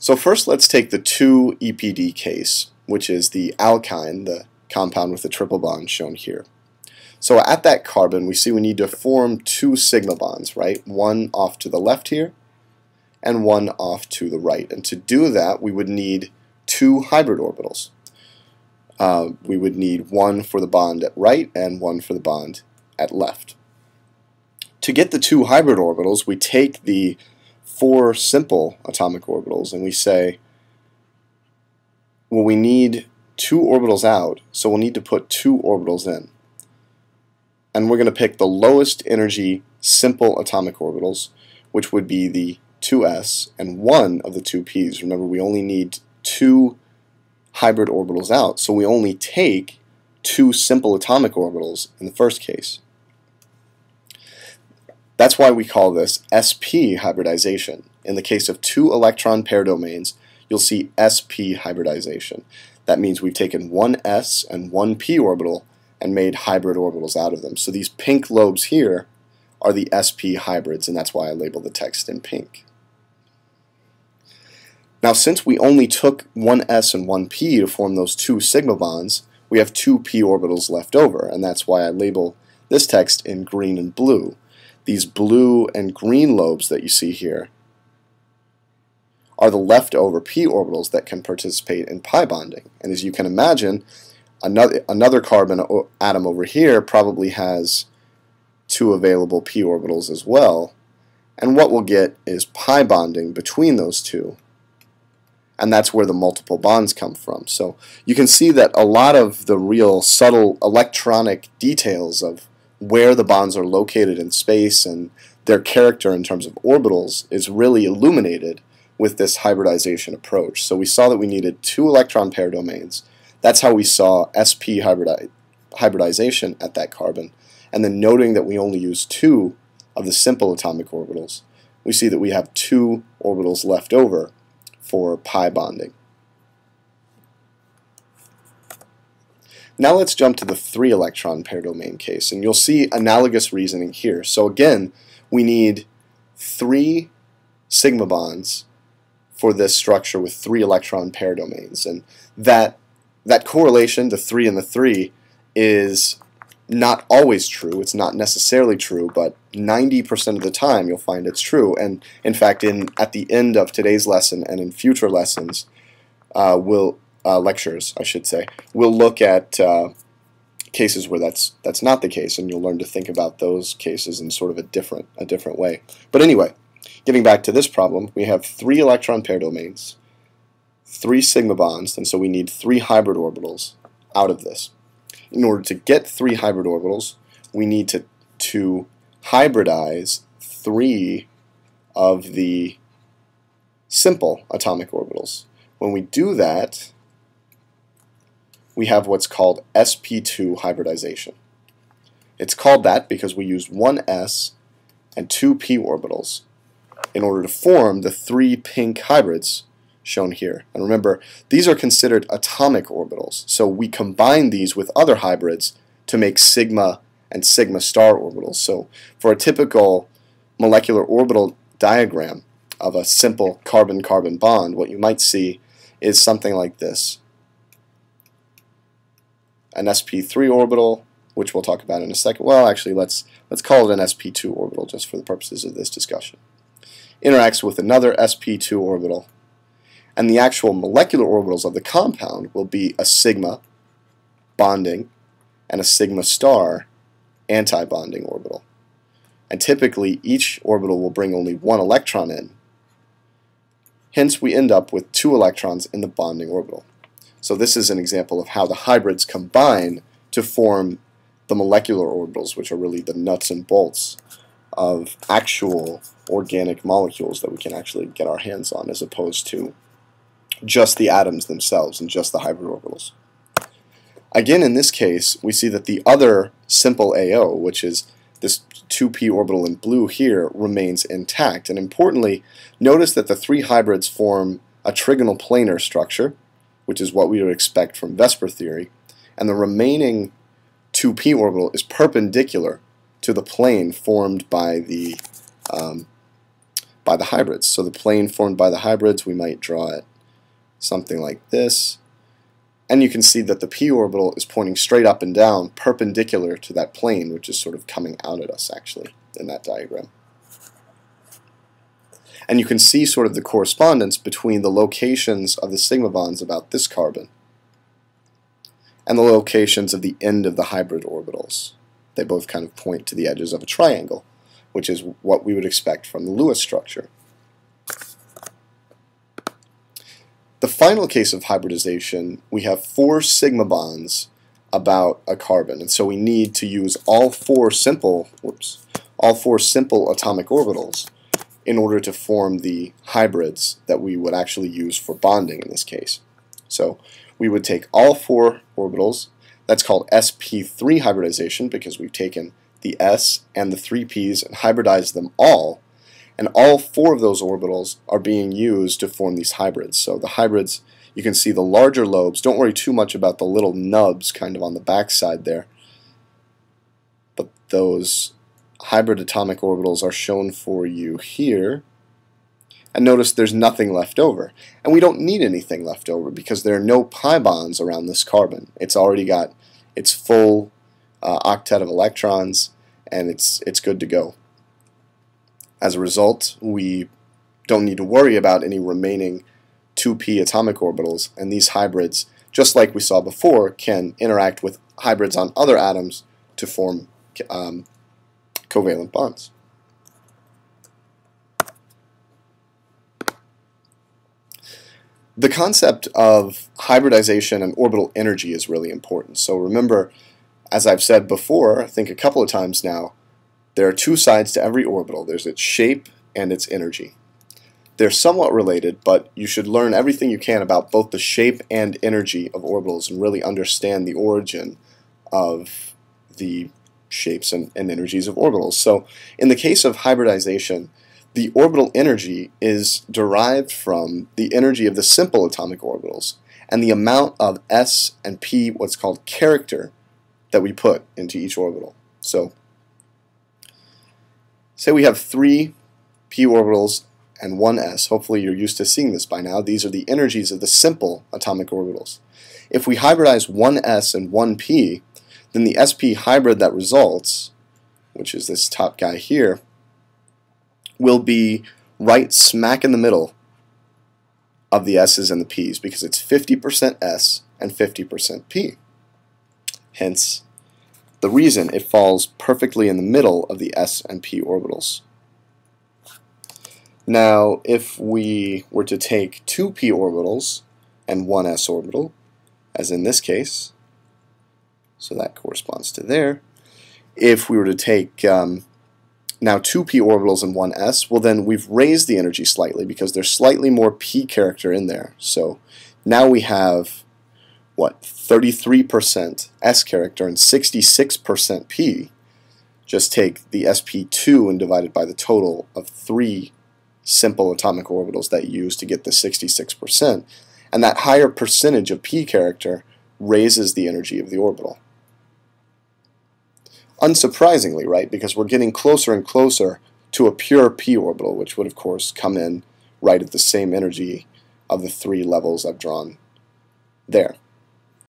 So first let's take the 2-EPD case, which is the alkyne, the compound with the triple bond shown here. So at that carbon, we see we need to form two sigma bonds, right? One off to the left here, and one off to the right. And to do that, we would need two hybrid orbitals. Uh, we would need one for the bond at right and one for the bond at left. To get the two hybrid orbitals, we take the four simple atomic orbitals and we say, well, we need two orbitals out, so we'll need to put two orbitals in. And we're going to pick the lowest energy simple atomic orbitals, which would be the 2s and one of the two p's. Remember, we only need two hybrid orbitals out, so we only take two simple atomic orbitals in the first case. That's why we call this sp hybridization. In the case of two electron pair domains, you'll see sp hybridization. That means we've taken one s and one p orbital and made hybrid orbitals out of them. So these pink lobes here are the sp hybrids, and that's why I label the text in pink. Now since we only took one s and one p to form those two sigma bonds, we have two p orbitals left over, and that's why I label this text in green and blue these blue and green lobes that you see here are the leftover p orbitals that can participate in pi bonding. And as you can imagine, another, another carbon atom over here probably has two available p orbitals as well. And what we'll get is pi bonding between those two. And that's where the multiple bonds come from. So you can see that a lot of the real subtle electronic details of where the bonds are located in space and their character in terms of orbitals is really illuminated with this hybridization approach. So we saw that we needed two electron pair domains. That's how we saw sp hybridi hybridization at that carbon. And then noting that we only use two of the simple atomic orbitals, we see that we have two orbitals left over for pi bonding. Now let's jump to the three electron pair domain case and you'll see analogous reasoning here. So again, we need three sigma bonds for this structure with three electron pair domains and that that correlation, the 3 and the 3, is not always true. It's not necessarily true, but 90% of the time you'll find it's true. And in fact, in at the end of today's lesson and in future lessons, uh, we'll uh, lectures, I should say, we'll look at uh, cases where that's that's not the case, and you'll learn to think about those cases in sort of a different a different way. But anyway, getting back to this problem, we have three electron pair domains, three sigma bonds, and so we need three hybrid orbitals out of this. In order to get three hybrid orbitals, we need to to hybridize three of the simple atomic orbitals. When we do that, we have what's called sp2 hybridization. It's called that because we used one s and two p orbitals in order to form the three pink hybrids shown here. And remember, these are considered atomic orbitals, so we combine these with other hybrids to make sigma and sigma star orbitals. So for a typical molecular orbital diagram of a simple carbon-carbon bond, what you might see is something like this an sp3 orbital, which we'll talk about in a second. Well, actually, let's let's call it an sp2 orbital just for the purposes of this discussion. Interacts with another sp2 orbital, and the actual molecular orbitals of the compound will be a sigma bonding and a sigma star anti-bonding orbital. And typically, each orbital will bring only one electron in. Hence, we end up with two electrons in the bonding orbital. So this is an example of how the hybrids combine to form the molecular orbitals, which are really the nuts and bolts of actual organic molecules that we can actually get our hands on as opposed to just the atoms themselves and just the hybrid orbitals. Again, in this case, we see that the other simple AO, which is this 2p orbital in blue here, remains intact. And importantly, notice that the three hybrids form a trigonal planar structure, which is what we would expect from VSEPR theory, and the remaining 2p orbital is perpendicular to the plane formed by the um, by the hybrids. So the plane formed by the hybrids, we might draw it something like this. And you can see that the p orbital is pointing straight up and down, perpendicular to that plane, which is sort of coming out at us, actually, in that diagram. And you can see sort of the correspondence between the locations of the sigma bonds about this carbon and the locations of the end of the hybrid orbitals. They both kind of point to the edges of a triangle, which is what we would expect from the Lewis structure. The final case of hybridization, we have four sigma bonds about a carbon, and so we need to use all four simple, whoops, all four simple atomic orbitals in order to form the hybrids that we would actually use for bonding in this case. So we would take all four orbitals, that's called sp3 hybridization because we've taken the s and the three p's and hybridized them all and all four of those orbitals are being used to form these hybrids. So the hybrids, you can see the larger lobes. Don't worry too much about the little nubs kind of on the backside there. But those hybrid atomic orbitals are shown for you here. And notice there's nothing left over. And we don't need anything left over because there are no pi bonds around this carbon. It's already got its full uh, octet of electrons and it's, it's good to go. As a result, we don't need to worry about any remaining 2p atomic orbitals, and these hybrids, just like we saw before, can interact with hybrids on other atoms to form um, covalent bonds. The concept of hybridization and orbital energy is really important. So remember, as I've said before, I think a couple of times now, there are two sides to every orbital. There's its shape and its energy. They're somewhat related, but you should learn everything you can about both the shape and energy of orbitals and really understand the origin of the shapes and, and energies of orbitals. So in the case of hybridization, the orbital energy is derived from the energy of the simple atomic orbitals and the amount of s and p, what's called character, that we put into each orbital. So Say we have three p orbitals and one s. Hopefully you're used to seeing this by now. These are the energies of the simple atomic orbitals. If we hybridize one s and one p, then the sp hybrid that results, which is this top guy here, will be right smack in the middle of the s's and the p's because it's 50% s and 50% p. Hence, the reason it falls perfectly in the middle of the s and p orbitals. Now, if we were to take two p orbitals and one s orbital, as in this case, so that corresponds to there, if we were to take um, now two p orbitals and one s, well then we've raised the energy slightly because there's slightly more p character in there. So now we have what 33% S character and 66% P, just take the sp2 and divide it by the total of three simple atomic orbitals that you use to get the 66%, and that higher percentage of p character raises the energy of the orbital. Unsurprisingly, right, because we're getting closer and closer to a pure p orbital, which would of course come in right at the same energy of the three levels I've drawn there.